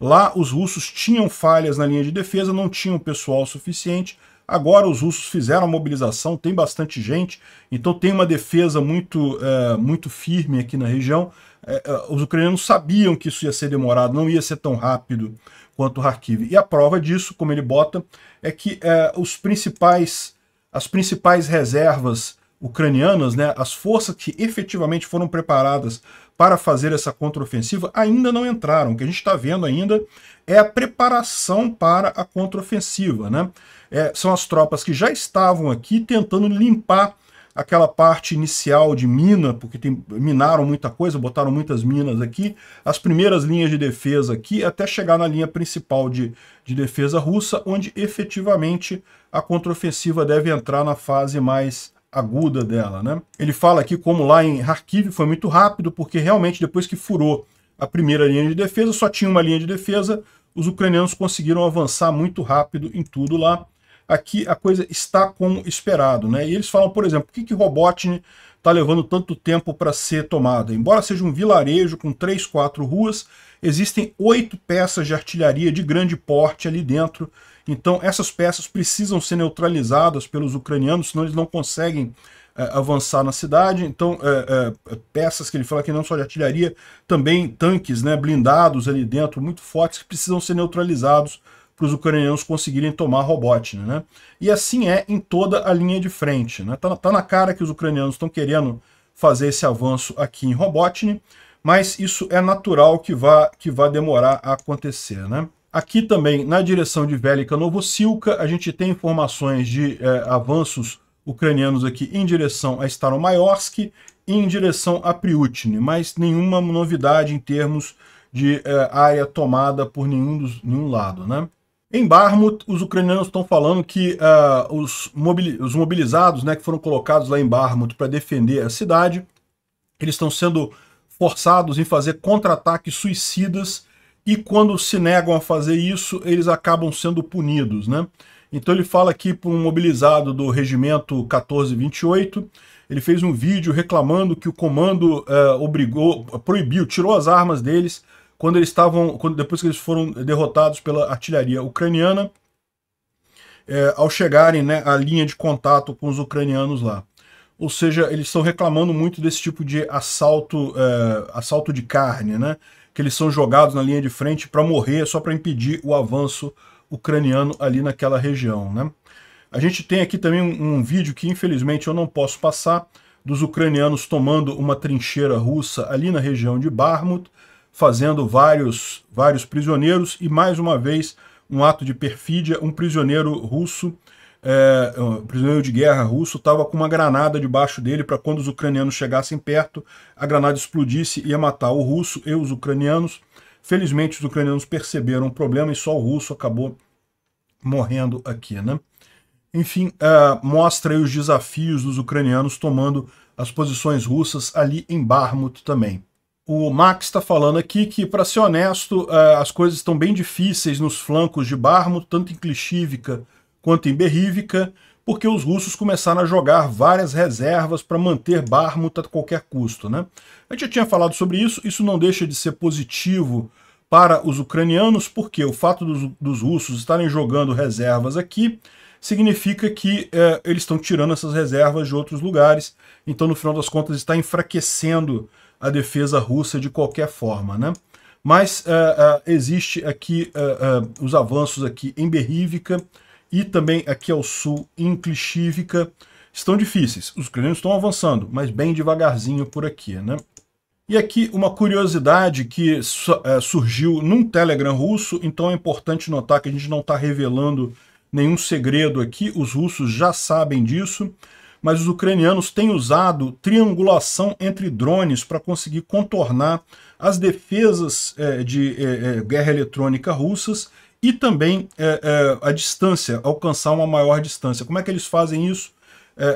Lá os russos tinham falhas na linha de defesa, não tinham pessoal suficiente. Agora os russos fizeram a mobilização, tem bastante gente, então tem uma defesa muito, é, muito firme aqui na região. É, os ucranianos sabiam que isso ia ser demorado, não ia ser tão rápido quanto Kharkiv. E a prova disso, como ele bota, é que é, os principais, as principais reservas ucranianas, né, as forças que efetivamente foram preparadas para fazer essa contraofensiva ainda não entraram. O que a gente está vendo ainda é a preparação para a contraofensiva. Né? É, são as tropas que já estavam aqui tentando limpar aquela parte inicial de mina, porque tem, minaram muita coisa, botaram muitas minas aqui, as primeiras linhas de defesa aqui, até chegar na linha principal de, de defesa russa, onde efetivamente a contraofensiva deve entrar na fase mais aguda dela. Né? Ele fala aqui como lá em Kharkiv foi muito rápido, porque realmente depois que furou a primeira linha de defesa, só tinha uma linha de defesa, os ucranianos conseguiram avançar muito rápido em tudo lá. Aqui a coisa está como esperado. Né? E eles falam, por exemplo, por que, que Robotnik está levando tanto tempo para ser tomada? Embora seja um vilarejo com três, quatro ruas, existem oito peças de artilharia de grande porte ali dentro, então essas peças precisam ser neutralizadas pelos ucranianos, senão eles não conseguem é, avançar na cidade. Então é, é, peças que ele fala que não só de artilharia, também tanques né, blindados ali dentro, muito fortes, que precisam ser neutralizados para os ucranianos conseguirem tomar Robotnik. Né? E assim é em toda a linha de frente. Né? Tá, tá na cara que os ucranianos estão querendo fazer esse avanço aqui em Robotnik, mas isso é natural que vá, que vá demorar a acontecer. Né? Aqui também, na direção de Velika Novosilka, a gente tem informações de é, avanços ucranianos aqui em direção a Staromayorsk e em direção a Priutini, mas nenhuma novidade em termos de é, área tomada por nenhum, dos, nenhum lado. Né? Em Barmut, os ucranianos estão falando que uh, os, os, mobilizados né, que foram colocados lá em Barmut para defender a cidade, eles estão sendo forçados em fazer contra-ataques suicidas e quando se negam a fazer isso, eles acabam sendo punidos, né? Então ele fala aqui para um mobilizado do regimento 1428, ele fez um vídeo reclamando que o comando é, obrigou, proibiu, tirou as armas deles quando eles estavam, quando, depois que eles foram derrotados pela artilharia ucraniana, é, ao chegarem né, à linha de contato com os ucranianos lá. Ou seja, eles estão reclamando muito desse tipo de assalto, é, assalto de carne, né? que eles são jogados na linha de frente para morrer só para impedir o avanço ucraniano ali naquela região. Né? A gente tem aqui também um, um, vídeo que infelizmente eu não posso passar, dos ucranianos tomando uma trincheira russa ali na região de Barmut, fazendo vários, vários prisioneiros e mais uma vez um ato de perfídia, um prisioneiro russo é, um prisioneiro de guerra russo estava com uma granada debaixo dele para quando os ucranianos chegassem perto, a granada explodisse e ia matar o russo e os ucranianos. Felizmente os ucranianos perceberam o problema e só o russo acabou morrendo aqui, né? Enfim, uh, mostra os desafios dos ucranianos tomando as posições russas ali em Barmut também. O Max está falando aqui que, para ser honesto, uh, as coisas estão bem difíceis nos flancos de Barmut, tanto em Klishivka quanto em Berrívica, porque os russos começaram a jogar várias reservas para manter Barmut a qualquer custo. Né? A gente já tinha falado sobre isso, isso não deixa de ser positivo para os ucranianos, porque o fato dos, dos russos estarem jogando reservas aqui significa que é, eles estão tirando essas reservas de outros lugares, então no final das contas está enfraquecendo a defesa russa de qualquer forma. Né? Mas é, é, existe aqui os avanços aqui em Berrívica, e também aqui ao sul, em Klishivka, estão difíceis. Os ucranianos estão avançando, mas bem devagarzinho por aqui, né? E aqui uma curiosidade que surgiu num Telegram russo, então é importante notar que a gente não está revelando nenhum segredo aqui, os russos já sabem disso, mas os ucranianos têm usado triangulação entre drones para conseguir contornar as defesas é, de é, é guerra eletrônica russas e também é, é, a distância, alcançar uma maior distância. Como é que eles fazem isso?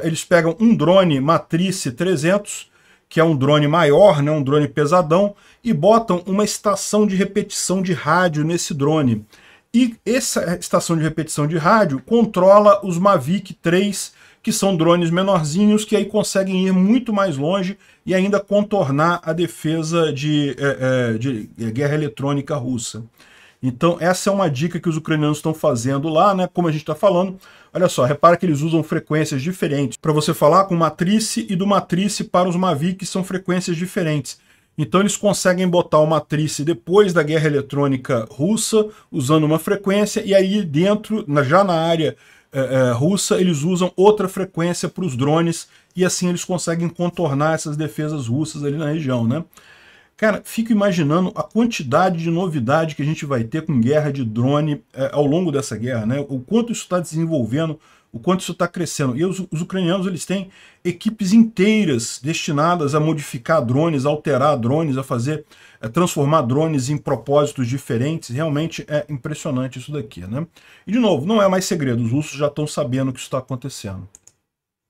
Eles pegam um drone Matrice 300, que é um drone maior, né, um drone pesadão, e botam uma estação de repetição de rádio nesse drone. E essa estação de repetição de rádio controla os Mavic 3, que são drones menorzinhos que aí conseguem ir muito mais longe e ainda contornar a defesa de, é, é de guerra eletrônica russa. Então essa é uma dica que os ucranianos estão fazendo lá, né? Como a gente está falando. Olha só, repara que eles usam frequências diferentes. Para você falar com matrice e do matrice para os Mavic são frequências diferentes. Então eles conseguem botar o matrice depois da guerra eletrônica russa, usando uma frequência, e aí dentro, já na área é, é, russa, eles usam outra frequência para os drones, e assim eles conseguem contornar essas defesas russas ali na região, né? Cara, fico imaginando a quantidade de novidade que a gente vai ter com guerra de drone é, ao longo dessa guerra, né? O quanto isso está desenvolvendo, o quanto isso está crescendo. E os, os, ucranianos eles têm equipes inteiras destinadas a modificar drones, a alterar drones, a fazer, a transformar drones em propósitos diferentes. Realmente é impressionante isso daqui, né? E de novo, não é mais segredo, os russos já estão sabendo que isso está acontecendo.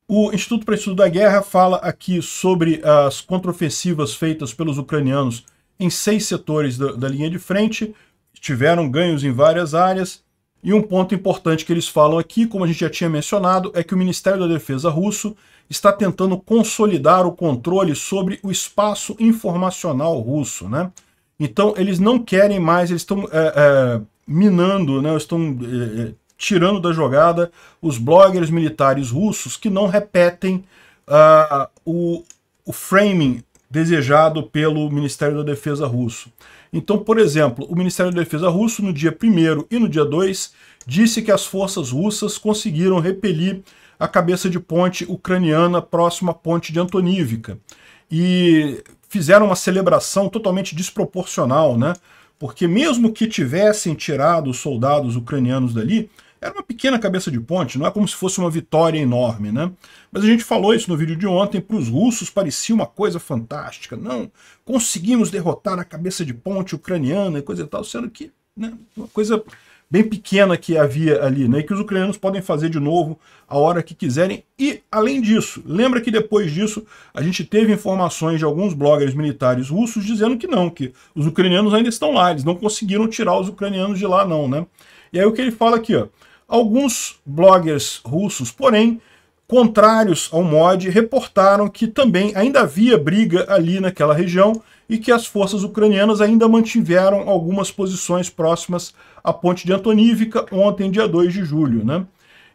O Instituto para Estudo da Guerra fala aqui sobre as contraofensivas feitas pelos ucranianos em seis setores da, da, linha de frente, tiveram ganhos em várias áreas, e um ponto importante que eles falam aqui, como a gente já tinha mencionado, é que o Ministério da Defesa russo está tentando consolidar o controle sobre o espaço informacional russo. Né? Então, eles não querem mais, eles estão é, é, minando, né? estão é, tirando da jogada os bloggers militares russos que não repetem uh, o, o framing desejado pelo Ministério da Defesa russo. Então, por exemplo, o Ministério da Defesa russo, no dia 1 e no dia 2, disse que as forças russas conseguiram repelir a cabeça de ponte ucraniana próxima à ponte de Antonívka. E fizeram uma celebração totalmente desproporcional, né? porque mesmo que tivessem tirado os soldados ucranianos dali, era uma pequena cabeça de ponte, não é como se fosse uma vitória enorme, né? Mas a gente falou isso no vídeo de ontem, para os russos parecia uma coisa fantástica. Não, conseguimos derrotar a cabeça de ponte ucraniana e coisa e tal, sendo que né, uma coisa bem pequena que havia ali, né, e que os ucranianos podem fazer de novo a hora que quiserem. E, além disso, lembra que depois disso a gente teve informações de alguns bloggers militares russos dizendo que não, que os ucranianos ainda estão lá, eles não conseguiram tirar os ucranianos de lá não, né? E aí o que ele fala aqui, ó, alguns bloggers russos, porém, contrários ao mod, reportaram que também ainda havia briga ali naquela região e que as forças ucranianas ainda mantiveram algumas posições próximas à ponte de Antonívka ontem, dia 2 de julho. Né?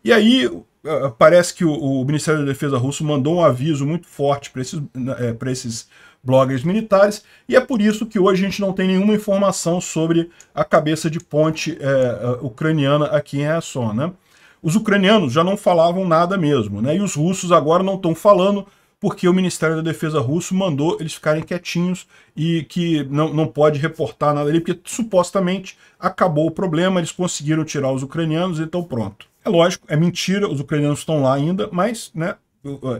E aí eh, parece que o, Ministério da Defesa russo mandou um aviso muito forte para esses, é, esses bloggers militares, e é por isso que hoje a gente não tem nenhuma informação sobre a cabeça de ponte é, ucraniana aqui em Rasson. Né? Os ucranianos já não falavam nada mesmo, né? e os russos agora não estão falando porque o Ministério da Defesa russo mandou eles ficarem quietinhos e que não, não pode reportar nada ali, porque supostamente acabou o problema, eles conseguiram tirar os ucranianos, então pronto. É lógico, é mentira, os ucranianos estão lá ainda, mas né,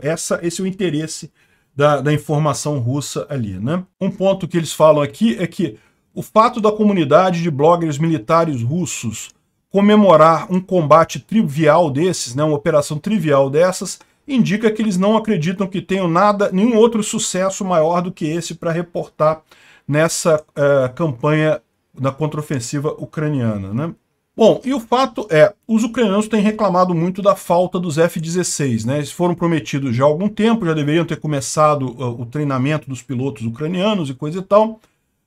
essa, esse é o interesse da, da informação russa ali. Né? Um ponto que eles falam aqui é que o fato da comunidade de bloggers militares russos comemorar um combate trivial desses, né, uma operação trivial dessas, indica que eles não acreditam que tenham nada, nenhum outro sucesso maior do que esse para reportar nessa uh, campanha da contraofensiva ucraniana. Né? Bom, e o fato é, os ucranianos têm reclamado muito da falta dos F-16, né? Eles foram prometidos já há algum tempo, já deveriam ter começado uh, o treinamento dos pilotos ucranianos e coisa e tal,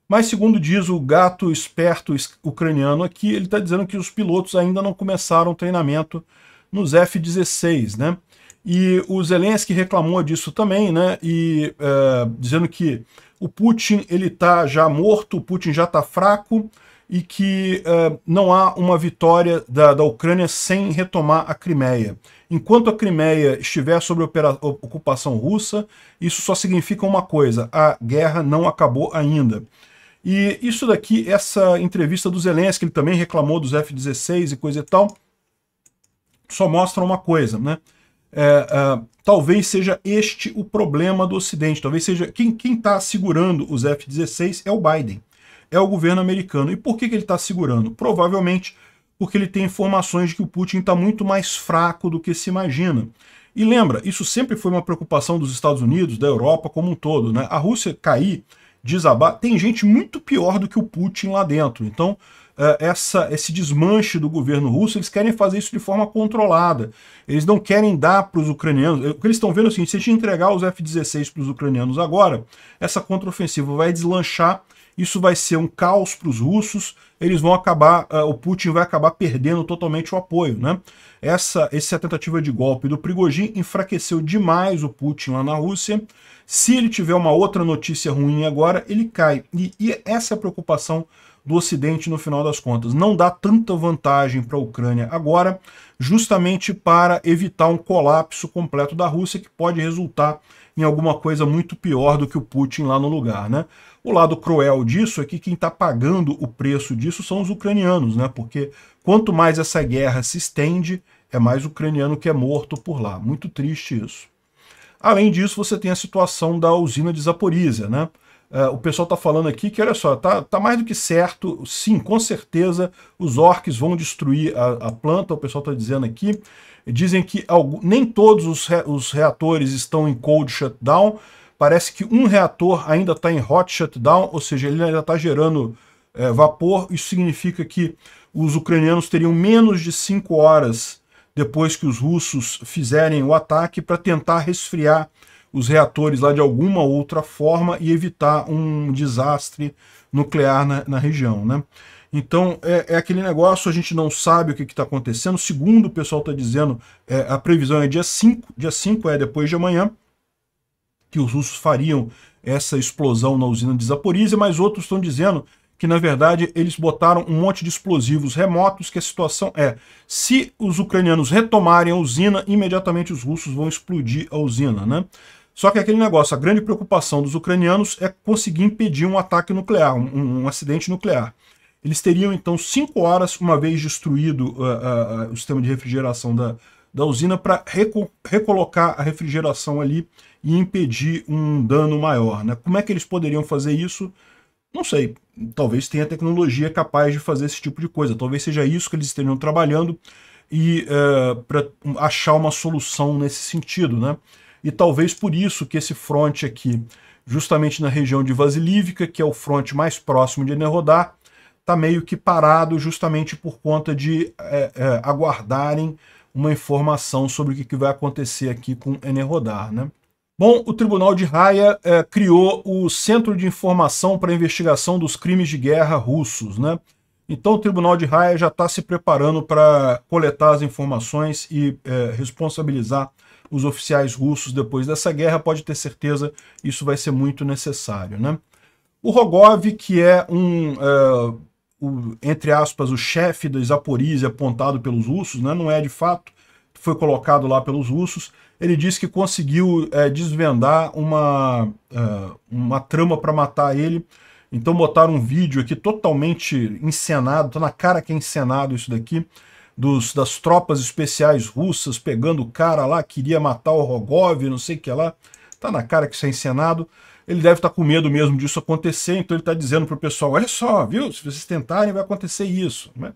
mas segundo diz o gato esperto ucraniano aqui, ele está dizendo que os pilotos ainda não começaram o treinamento nos F-16, né? E o Zelensky reclamou disso também, né? E é, dizendo que o Putin ele está já morto, o Putin já está fraco e que é, não há uma vitória da, da Ucrânia sem retomar a Crimeia. Enquanto a Crimeia estiver sob ocupação russa, isso só significa uma coisa: a guerra não acabou ainda. E isso daqui, essa entrevista do Zelensky, ele também reclamou dos F-16 e coisa e tal, só mostra uma coisa, né? É, é, talvez seja este o problema do Ocidente. Talvez seja. Quem está segurando os F-16 é o Biden, é o governo americano. E por que, que ele está segurando? Provavelmente porque ele tem informações de que o Putin está muito mais fraco do que se imagina. E lembra, isso sempre foi uma preocupação dos Estados Unidos, da Europa como um todo. Né? A Rússia cair, desabar, tem gente muito pior do que o Putin lá dentro. Então, essa, esse desmanche do governo russo, eles querem fazer isso de forma controlada. Eles não querem dar para os ucranianos. O que eles estão vendo é o seguinte: se a gente entregar os F-16 para os ucranianos agora, essa contraofensiva vai deslanchar. Isso vai ser um caos para os russos. Eles vão acabar, uh, o Putin vai acabar perdendo totalmente o apoio, né? Essa, essa tentativa de golpe do Prigozhin enfraqueceu demais o Putin lá na Rússia. Se ele tiver uma outra notícia ruim agora, ele cai. E, e essa é a preocupação do Ocidente no final das contas. Não dá tanta vantagem para a Ucrânia agora, justamente para evitar um colapso completo da Rússia, que pode resultar em alguma coisa muito pior do que o Putin lá no lugar. Né? O lado cruel disso é que quem está pagando o preço disso são os ucranianos, né? porque quanto mais essa guerra se estende, é mais ucraniano que é morto por lá. Muito triste isso. Além disso, você tem a situação da usina de Zaporizhia, né? Uh, o pessoal está falando aqui que, olha só, tá, tá mais do que certo, sim, com certeza os orcs vão destruir a, a planta, o pessoal está dizendo aqui. Dizem que nem todos os, re os reatores estão em cold shutdown, parece que um reator ainda está em hot shutdown, ou seja, ele ainda está gerando é, vapor, isso significa que os ucranianos teriam menos de 5 horas depois que os russos fizerem o ataque para tentar resfriar os reatores lá de alguma outra forma e evitar um desastre nuclear na, na região, né? Então, é, é, aquele negócio, a gente não sabe o que está acontecendo. Segundo o pessoal está dizendo, é, a previsão é dia 5, dia 5 é depois de amanhã, que os russos fariam essa explosão na usina de Zaporizhia, mas outros estão dizendo que, na verdade, eles botaram um monte de explosivos remotos, que a situação é, se os ucranianos retomarem a usina, imediatamente os russos vão explodir a usina, né? Só que aquele negócio, a grande preocupação dos ucranianos é conseguir impedir um ataque nuclear, um, um acidente nuclear. Eles teriam então cinco horas, uma vez destruído uh, uh, o sistema de refrigeração da, da usina, para reco recolocar a refrigeração ali e impedir um dano maior. Né? Como é que eles poderiam fazer isso? Não sei. Talvez tenha tecnologia capaz de fazer esse tipo de coisa. Talvez seja isso que eles estejam trabalhando e uh, para achar uma solução nesse sentido. Né? E talvez por isso que esse fronte aqui, justamente na região de Vasilívia, que é o fronte mais próximo de Enerhodar, está meio que parado justamente por conta de é, é, aguardarem uma informação sobre o que, vai acontecer aqui com Enerhodar. Né? Bom, o Tribunal de Haia é, criou o Centro de Informação para Investigação dos Crimes de Guerra Russos. Né? Então o Tribunal de Haia já está se preparando para coletar as informações e é, responsabilizar os oficiais russos depois dessa guerra. Pode ter certeza, isso vai ser muito necessário. Né? O Rogov, que é um, é, o, entre aspas, o chefe da Zaporizhia apontado pelos russos, né? não é de fato, foi colocado lá pelos russos, ele disse que conseguiu é, desvendar uma, é, uma trama para matar ele. Então botaram um vídeo aqui totalmente encenado, tá na cara que é encenado isso daqui, dos, das tropas especiais russas pegando o cara lá, queria matar o Rogov, não sei o que lá. Tá na cara que isso é encenado. Ele deve estar tá com medo mesmo disso acontecer, então ele está dizendo para o pessoal, olha só, viu, se vocês tentarem vai acontecer isso. Né?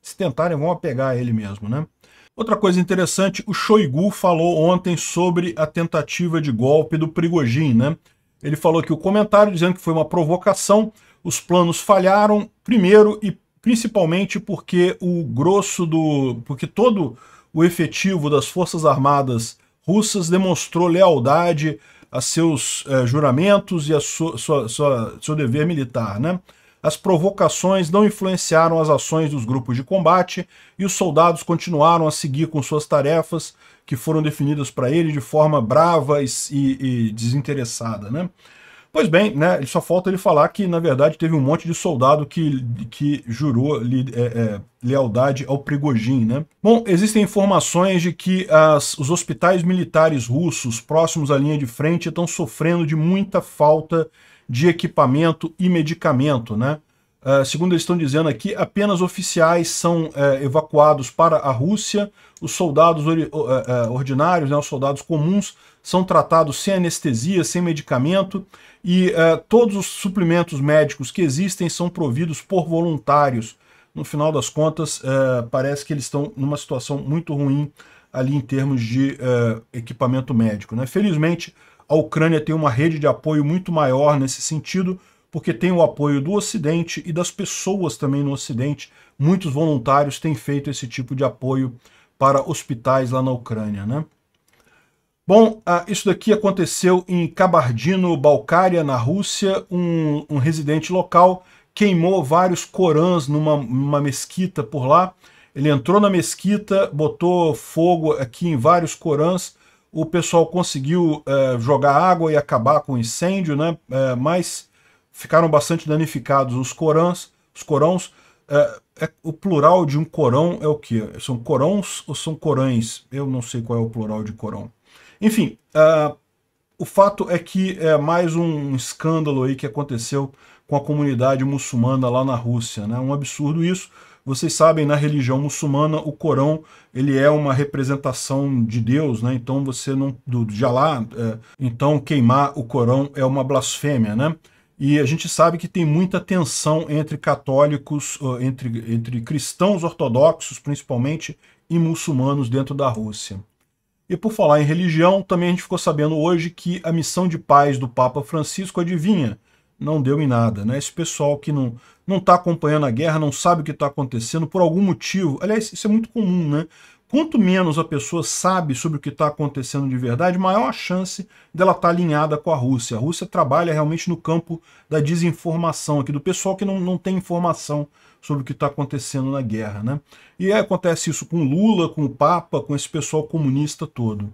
Se tentarem vão apegar ele mesmo, né? Outra coisa interessante, o Shoigu falou ontem sobre a tentativa de golpe do Prigogine, né? Ele falou que o comentário dizendo que foi uma provocação, os planos falharam, primeiro e principalmente porque o grosso do... porque todo o efetivo das Forças Armadas russas demonstrou lealdade a seus eh, juramentos e a sua, sua, seu dever militar, né? As provocações não influenciaram as ações dos grupos de combate e os soldados continuaram a seguir com suas tarefas que foram definidas para ele de forma brava e, e, e, desinteressada. Né? Pois bem, né, só falta ele falar que, na verdade, teve um monte de soldado que, que jurou li, é, é, lealdade ao Prigogine. Né? Bom, existem informações de que as, os hospitais militares russos próximos à linha de frente estão sofrendo de muita falta de equipamento e medicamento. Né? Uh, segundo eles estão dizendo aqui, apenas oficiais são uh, evacuados para a Rússia, os soldados or, uh, ordinários, né, os soldados comuns, são tratados sem anestesia, sem medicamento, e todos os suplementos médicos que existem são providos por voluntários. No final das contas, parece que eles estão numa situação muito ruim ali em termos de equipamento médico. Né? Felizmente, a Ucrânia tem uma rede de apoio muito maior nesse sentido, porque tem o apoio do Ocidente e das pessoas também no Ocidente. Muitos voluntários têm feito esse tipo de apoio para hospitais lá na Ucrânia. Né? Bom, ah, isso daqui aconteceu em Kabardino-Balkária, na Rússia. Um, um, residente local queimou vários corãs numa, numa mesquita por lá. Ele entrou na mesquita, botou fogo aqui em vários corãs, o pessoal conseguiu é, jogar água e acabar com o incêndio, né? É, mas ficaram bastante danificados os corãs, os corãos. É, é, o plural de um corão é o que? São corões ou são corães? Eu não sei qual é o plural de corão. Enfim, é, o fato é que é mais um escândalo aí que aconteceu com a comunidade muçulmana lá na Rússia, né? Um absurdo isso. Vocês sabem, na religião muçulmana, o Corão ele é uma representação de Deus, né? Então você não do Jalá, é, então queimar o Corão é uma blasfêmia, né? E a gente sabe que tem muita tensão entre católicos, entre, entre cristãos ortodoxos, principalmente, e muçulmanos dentro da Rússia. E por falar em religião, também a gente ficou sabendo hoje que a missão de paz do Papa Francisco, adivinha, não deu em nada. Né? Esse pessoal que não não está acompanhando a guerra, não sabe o que está acontecendo por algum motivo. Aliás, isso é muito comum, né? Quanto menos a pessoa sabe sobre o que está acontecendo de verdade, maior a chance dela estar tá alinhada com a Rússia. A Rússia trabalha realmente no campo da desinformação, aqui do pessoal que não, não tem informação sobre o que está acontecendo na guerra. Né? E acontece isso com Lula, com o Papa, com esse pessoal comunista todo.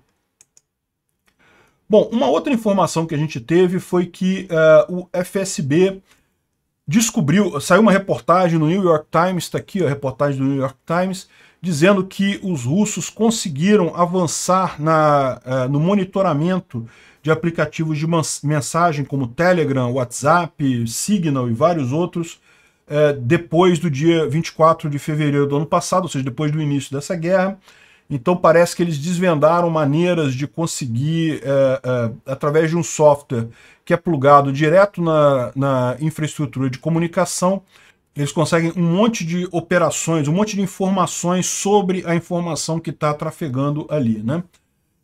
Bom, uma outra informação que a gente teve foi que uh, o FSB descobriu, saiu uma reportagem no New York Times, está aqui a reportagem do New York Times, dizendo que os russos conseguiram avançar na, uh, no monitoramento de aplicativos de mensagem como Telegram, WhatsApp, Signal e vários outros, é, depois do dia 24 de fevereiro do ano passado, ou seja, depois do início dessa guerra. Então parece que eles desvendaram maneiras de conseguir, é, é, através de um software que é plugado direto na, na infraestrutura de comunicação, eles conseguem um monte de operações, um monte de informações sobre a informação que está trafegando ali, né?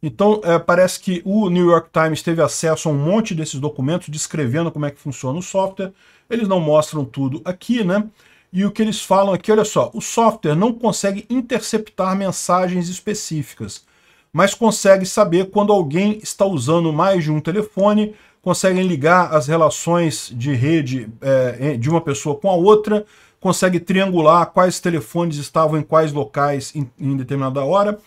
Então, é, parece que o New York Times teve acesso a um monte desses documentos descrevendo como é que funciona o software. Eles não mostram tudo aqui, né? E o que eles falam aqui, olha só, o software não consegue interceptar mensagens específicas, mas consegue saber quando alguém está usando mais de um telefone, conseguem ligar as relações de rede é, de uma pessoa com a outra, consegue triangular quais telefones estavam em quais locais em, em determinada hora.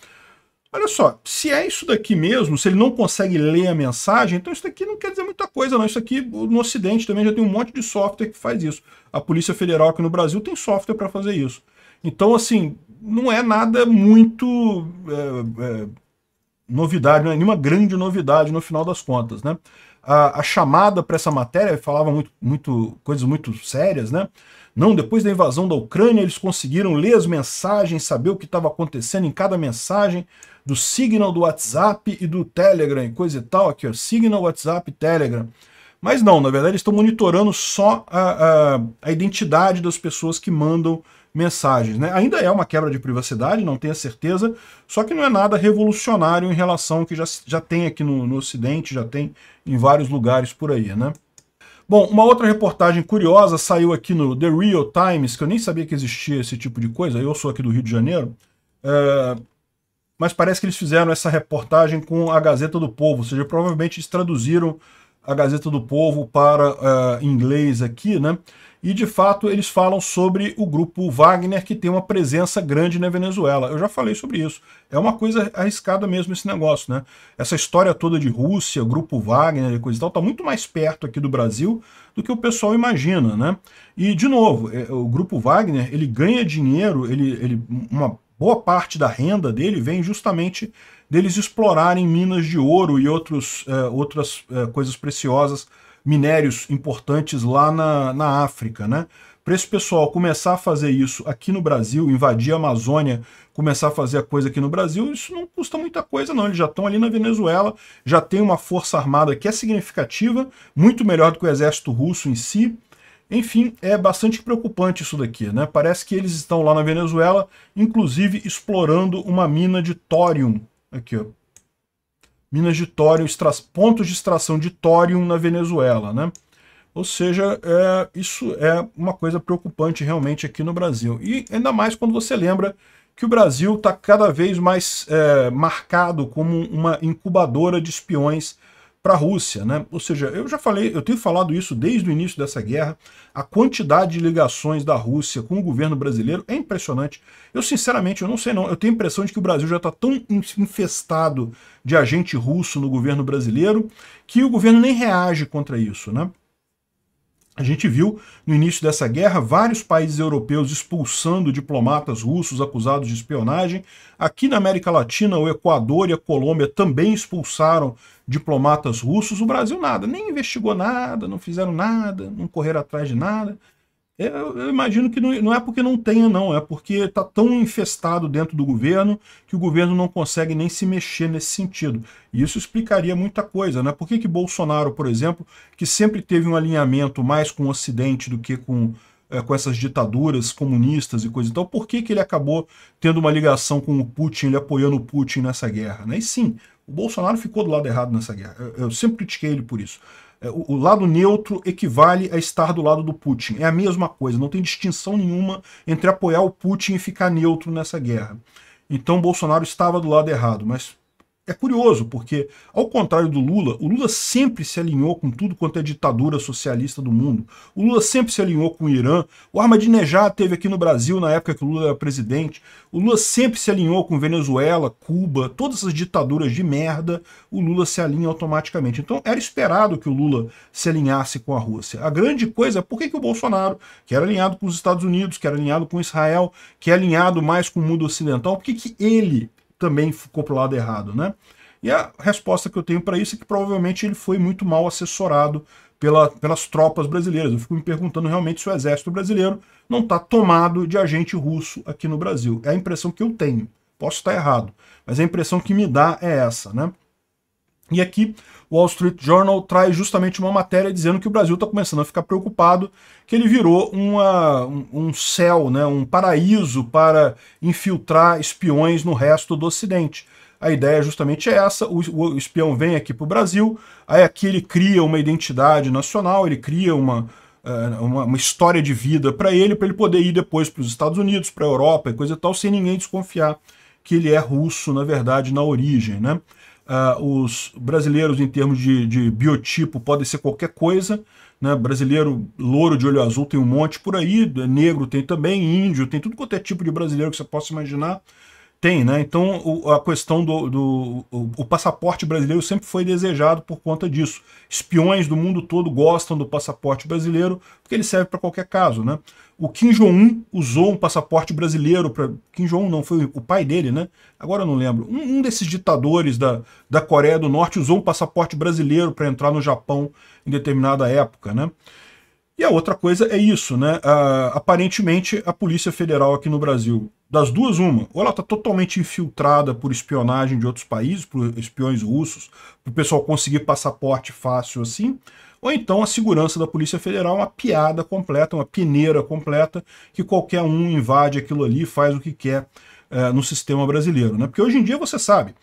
Olha só, se é isso daqui mesmo, se ele não consegue ler a mensagem, então isso daqui não quer dizer muita coisa, não. Isso aqui no Ocidente também já tem um monte de software que faz isso. A Polícia Federal aqui no Brasil tem software para fazer isso. Então, assim, não é nada muito é, é, novidade, não é nenhuma grande novidade no final das contas, né? A, a chamada para essa matéria falava muito, muito coisas muito sérias, né? Não, depois da invasão da Ucrânia, eles conseguiram ler as mensagens, saber o que estava acontecendo em cada mensagem, do Signal do WhatsApp e do Telegram e coisa e tal, aqui ó, Signal, WhatsApp, Telegram. Mas não, na verdade eles estão monitorando só a, a, a, identidade das pessoas que mandam mensagens. Né? Ainda é uma quebra de privacidade, não tenho certeza, só que não é nada revolucionário em relação ao que já, já tem aqui no, no Ocidente, já tem em vários lugares por aí. Né? Bom, uma outra reportagem curiosa saiu aqui no The Real Times, que eu nem sabia que existia esse tipo de coisa, eu sou aqui do Rio de Janeiro, é... mas parece que eles fizeram essa reportagem com a Gazeta do Povo, ou seja, provavelmente eles traduziram a Gazeta do Povo para uh, inglês aqui, né? E de fato eles falam sobre o grupo Wagner que tem uma presença grande na Venezuela. Eu já falei sobre isso. É uma coisa arriscada mesmo esse negócio, né? Essa história toda de Rússia, grupo Wagner e coisa e tal, tá muito mais perto aqui do Brasil do que o pessoal imagina, né? E de novo, é, o grupo Wagner ele ganha dinheiro, ele, ele uma boa parte da renda dele vem justamente deles explorarem minas de ouro e outros, é, outras é, coisas preciosas minérios importantes lá na, na África, né? Para esse pessoal começar a fazer isso aqui no Brasil, invadir a Amazônia, começar a fazer a coisa aqui no Brasil, isso não custa muita coisa não, eles já estão ali na Venezuela, já tem uma força armada que é significativa, muito melhor do que o exército russo em si, enfim, é bastante preocupante isso daqui, né? Parece que eles estão lá na Venezuela, inclusive explorando uma mina de tórium, aqui ó, minas de tório, pontos de extração de tório na Venezuela, né? Ou seja, é, isso é uma coisa preocupante realmente aqui no Brasil. E ainda mais quando você lembra que o Brasil está cada vez mais é, marcado como uma incubadora de espiões para a Rússia, né? Ou seja, eu já falei, eu tenho falado isso desde o início dessa guerra, a quantidade de ligações da Rússia com o governo brasileiro é impressionante. Eu sinceramente, eu não sei não, eu tenho a impressão de que o Brasil já está tão infestado de agente russo no governo brasileiro que o governo nem reage contra isso, né? A gente viu no início dessa guerra vários países europeus expulsando diplomatas russos acusados de espionagem. Aqui na América Latina, o Equador e a Colômbia também expulsaram diplomatas russos. O Brasil nada, nem investigou nada, não fizeram nada, não correram atrás de nada. Eu, eu imagino que não, não, é porque não tenha, não, é porque está tão infestado dentro do governo que o governo não consegue nem se mexer nesse sentido. E isso explicaria muita coisa, né? Por que, que Bolsonaro, por exemplo, que sempre teve um alinhamento mais com o Ocidente do que com, é, com essas ditaduras comunistas e coisa e tal, por que, que ele acabou tendo uma ligação com o Putin, ele apoiando o Putin nessa guerra? Né? E sim, o Bolsonaro ficou do lado errado nessa guerra. Eu, eu sempre critiquei ele por isso. É, o, lado neutro equivale a estar do lado do Putin. É a mesma coisa, não tem distinção nenhuma entre apoiar o Putin e ficar neutro nessa guerra. Então Bolsonaro estava do lado errado, mas é curioso, porque, ao contrário do Lula, o Lula sempre se alinhou com tudo quanto é ditadura socialista do mundo. O Lula sempre se alinhou com o Irã. O Ahmadinejad teve aqui no Brasil na época que o Lula era presidente. O Lula sempre se alinhou com Venezuela, Cuba, todas essas ditaduras de merda, o Lula se alinha automaticamente. Então era esperado que o Lula se alinhasse com a Rússia. A grande coisa é por que, que o Bolsonaro, que era alinhado com os Estados Unidos, que era alinhado com Israel, que é alinhado mais com o mundo ocidental, por que, que ele também ficou pro lado errado, né? E a resposta que eu tenho para isso é que provavelmente ele foi muito mal assessorado pela, pelas tropas brasileiras. Eu fico me perguntando realmente se o exército brasileiro não está tomado de agente russo aqui no Brasil. É a impressão que eu tenho. Posso estar errado, mas a impressão que me dá é essa, né? E aqui o Wall Street Journal traz justamente uma matéria dizendo que o Brasil está começando a ficar preocupado, que ele virou uma, um, um céu, né, um paraíso para infiltrar espiões no resto do Ocidente. A ideia justamente é essa, o, o espião vem aqui para o Brasil, aí aqui ele cria uma identidade nacional, ele cria uma, uh, uma, uma, história de vida para ele, para ele poder ir depois para os Estados Unidos, para a Europa e coisa e tal, sem ninguém desconfiar que ele é russo, na verdade, na origem, né? Uh, os brasileiros, em termos de, de, biotipo, podem ser qualquer coisa. Né? Brasileiro louro de olho azul tem um monte por aí, negro tem também, índio, tem tudo quanto é tipo de brasileiro que você possa imaginar. Tem, né? Então o, a questão do, do o, o, passaporte brasileiro sempre foi desejado por conta disso. Espiões do mundo todo gostam do passaporte brasileiro porque ele serve para qualquer caso, né? O Kim Jong-un usou um passaporte brasileiro para Kim Jong-un não foi o pai dele, né? Agora eu não lembro. Um, um, desses ditadores da, da Coreia do Norte usou um passaporte brasileiro para entrar no Japão em determinada época, né? E a outra coisa é isso, né? Uh, aparentemente, a Polícia Federal aqui no Brasil, das duas, uma, ou ela está totalmente infiltrada por espionagem de outros países, por espiões russos, para o pessoal conseguir passaporte fácil assim, ou então a segurança da Polícia Federal é uma piada completa, uma peneira completa, que qualquer um invade aquilo ali e faz o que quer uh, no sistema brasileiro. Né? Porque hoje em dia você sabe,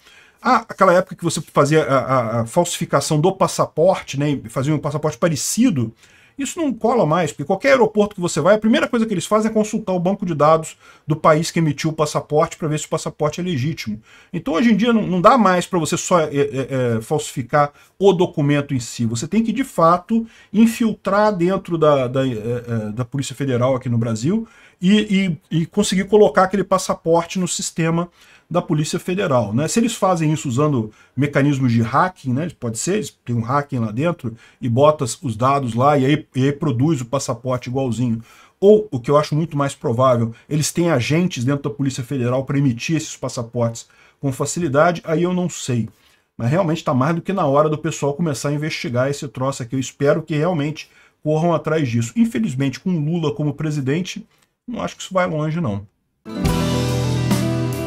ah, aquela época que você fazia a, a, a falsificação do passaporte, né, fazia um passaporte parecido, isso não cola mais, porque qualquer aeroporto que você vai, a primeira coisa que eles fazem é consultar o banco de dados do país que emitiu o passaporte para ver se o passaporte é legítimo. Então hoje em dia não, não dá mais para você só é, é, é, falsificar o documento em si. Você tem que, de fato, infiltrar dentro da, da, é, é, da Polícia Federal aqui no Brasil e, e, e conseguir colocar aquele passaporte no sistema da Polícia Federal. Né? Se eles fazem isso usando mecanismos de hacking, né? pode ser, tem um hacking lá dentro e bota os dados lá e aí, e aí produz o passaporte igualzinho. Ou, o que eu acho muito mais provável, eles têm agentes dentro da Polícia Federal para emitir esses passaportes com facilidade, aí eu não sei. Mas realmente está mais do que na hora do pessoal começar a investigar esse troço aqui. Eu espero que realmente corram atrás disso. Infelizmente, com Lula como presidente, não acho que isso vai longe, não.